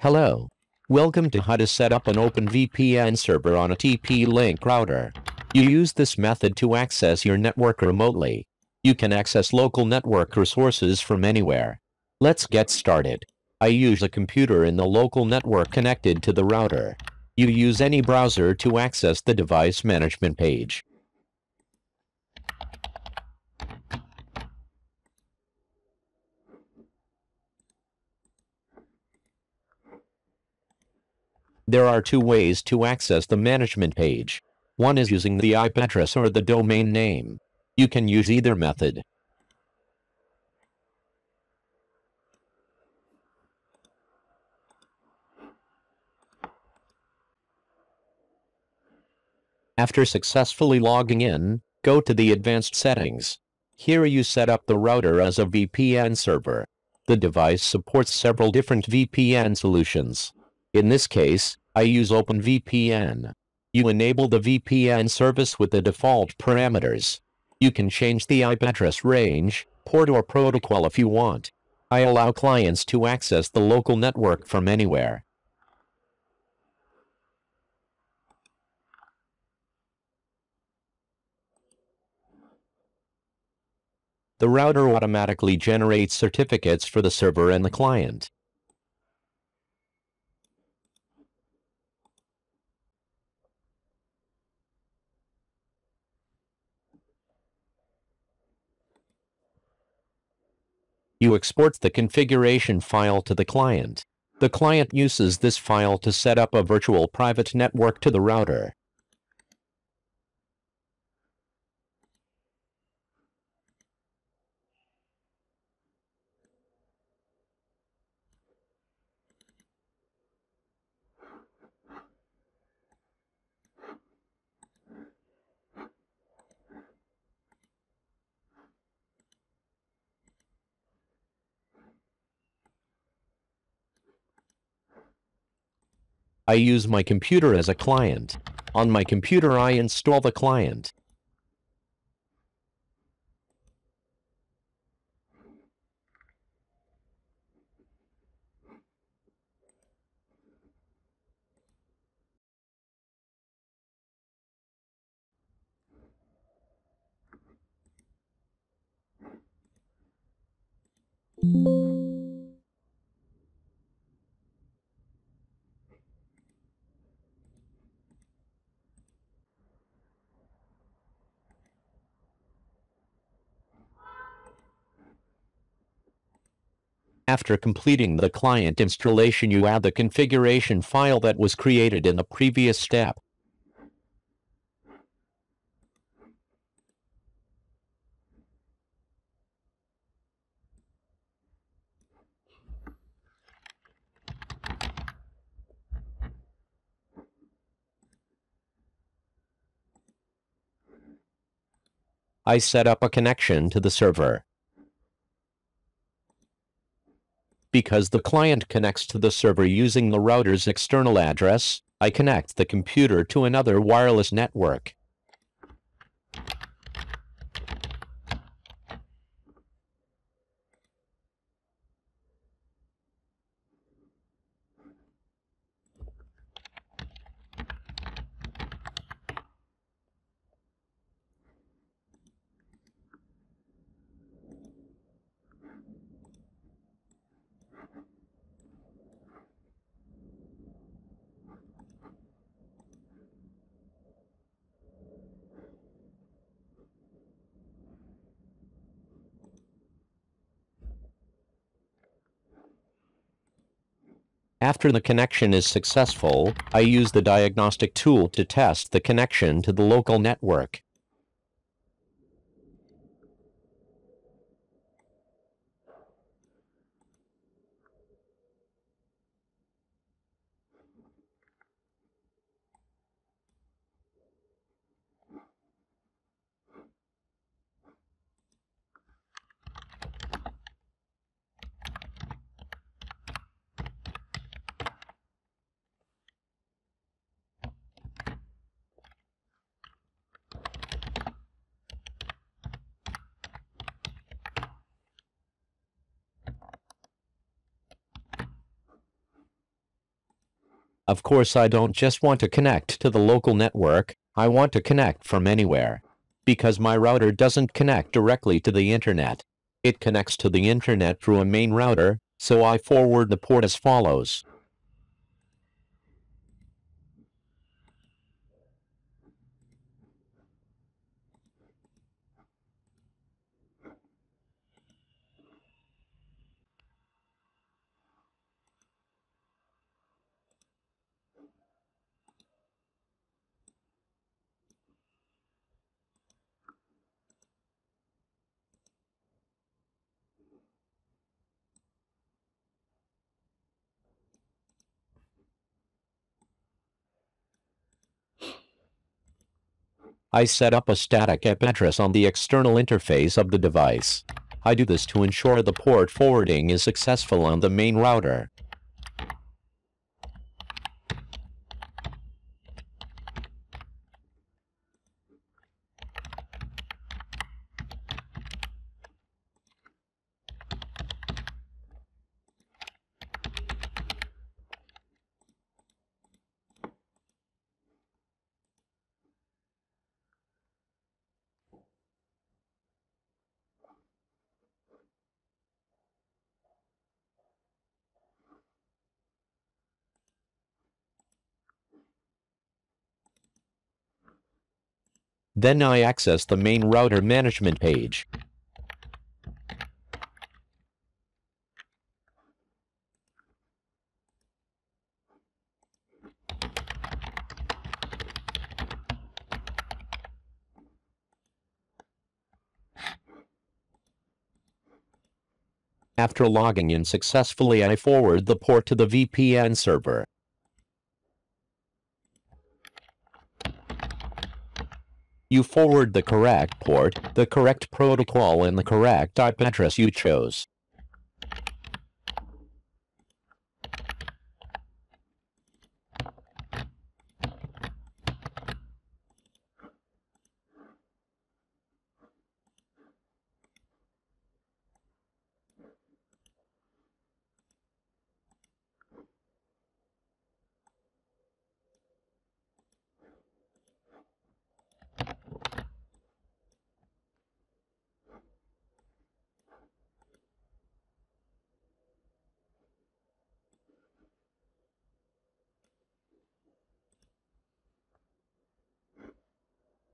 Hello. Welcome to how to set up an OpenVPN server on a TP-Link router. You use this method to access your network remotely. You can access local network resources from anywhere. Let's get started. I use a computer in the local network connected to the router. You use any browser to access the device management page. There are two ways to access the management page. One is using the IP address or the domain name. You can use either method. After successfully logging in, go to the Advanced Settings. Here you set up the router as a VPN server. The device supports several different VPN solutions. In this case, I use OpenVPN. You enable the VPN service with the default parameters. You can change the IP address range, port or protocol if you want. I allow clients to access the local network from anywhere. The router automatically generates certificates for the server and the client. You export the configuration file to the client. The client uses this file to set up a virtual private network to the router. I use my computer as a client. On my computer I install the client. After completing the client installation you add the configuration file that was created in the previous step. I set up a connection to the server. Because the client connects to the server using the router's external address, I connect the computer to another wireless network. After the connection is successful, I use the diagnostic tool to test the connection to the local network. Of course I don't just want to connect to the local network, I want to connect from anywhere. Because my router doesn't connect directly to the internet. It connects to the internet through a main router, so I forward the port as follows. I set up a static IP address on the external interface of the device. I do this to ensure the port forwarding is successful on the main router. Then I access the main router management page. After logging in successfully I forward the port to the VPN server. You forward the correct port, the correct protocol and the correct IP address you chose.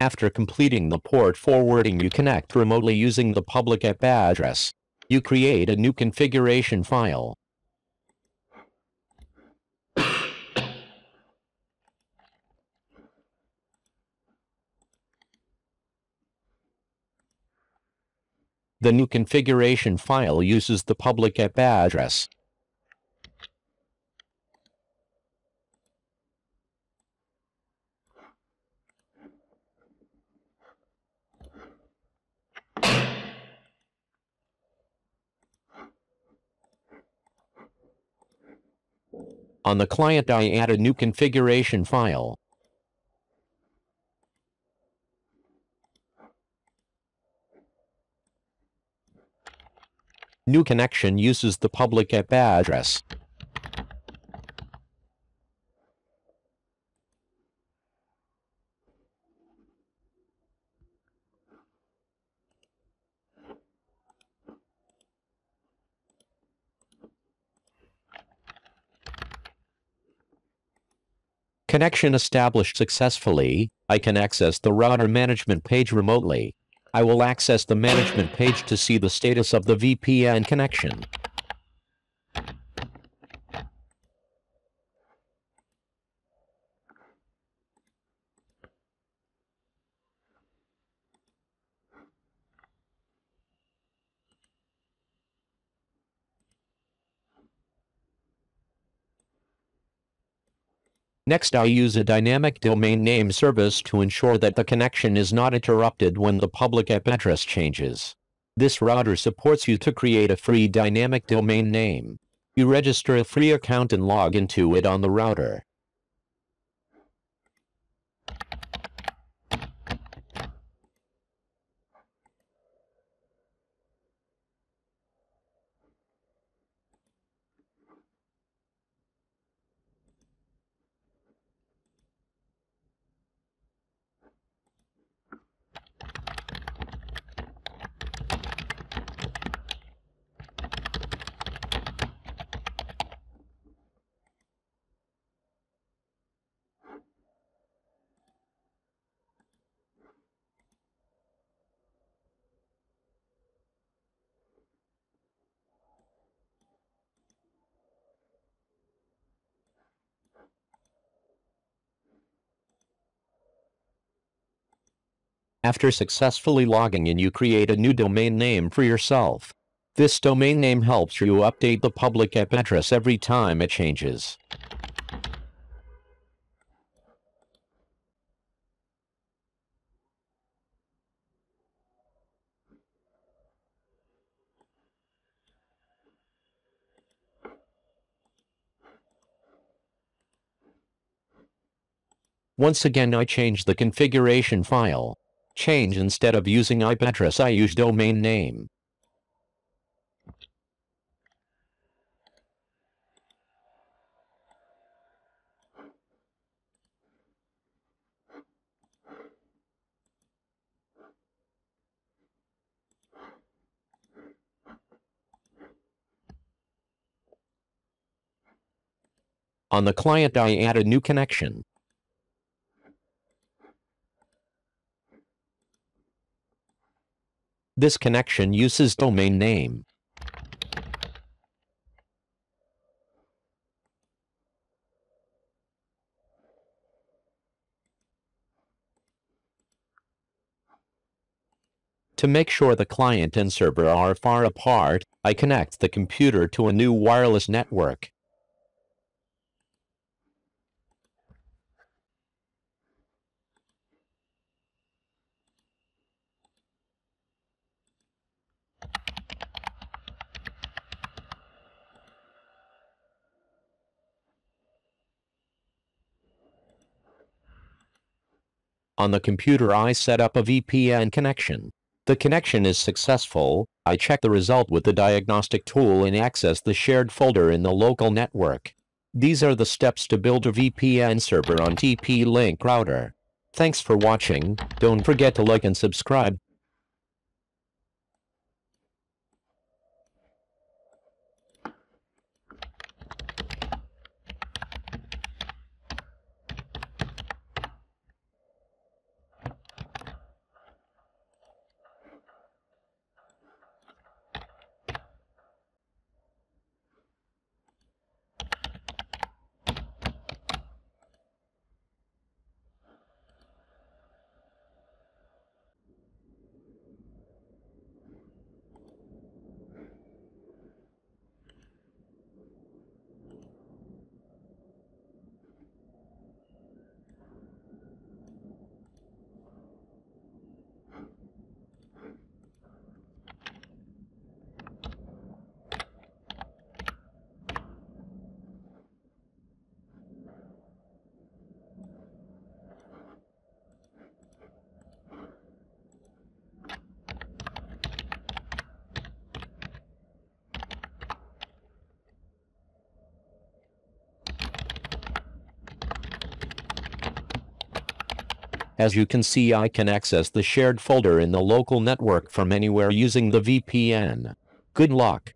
After completing the port forwarding you connect remotely using the public IP address. You create a new configuration file. The new configuration file uses the public IP address. On the client I add a new configuration file. New connection uses the public IP address. Connection established successfully, I can access the router management page remotely. I will access the management page to see the status of the VPN connection. Next I use a dynamic domain name service to ensure that the connection is not interrupted when the public IP address changes. This router supports you to create a free dynamic domain name. You register a free account and log into it on the router. After successfully logging in you create a new domain name for yourself. This domain name helps you update the public IP address every time it changes. Once again I change the configuration file. Change instead of using IP address I use domain name. On the client I add a new connection. This connection uses domain name. To make sure the client and server are far apart, I connect the computer to a new wireless network. On the computer I set up a VPN connection. The connection is successful, I check the result with the diagnostic tool and access the shared folder in the local network. These are the steps to build a VPN server on TP-Link router. Thanks for watching, don't forget to like and subscribe. As you can see I can access the shared folder in the local network from anywhere using the VPN. Good luck.